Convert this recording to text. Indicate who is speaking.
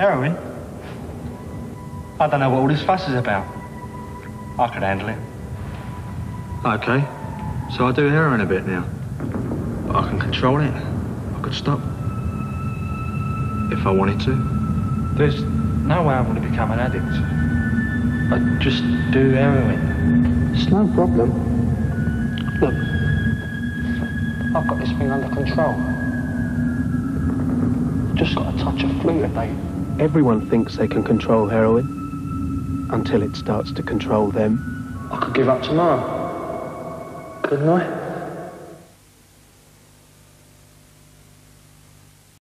Speaker 1: Heroin? I don't know what all this fuss is about. I could handle it.
Speaker 2: Okay, so I do heroin a bit now. But I can control it. I could stop. If I wanted to.
Speaker 1: There's no way I'm going to become an addict. I just do heroin.
Speaker 3: It's no problem. Look, I've got this thing under control. Just got a touch of flu flutabate. Everyone thinks they can control heroin until it starts to control them. I could give up tomorrow. Couldn't I?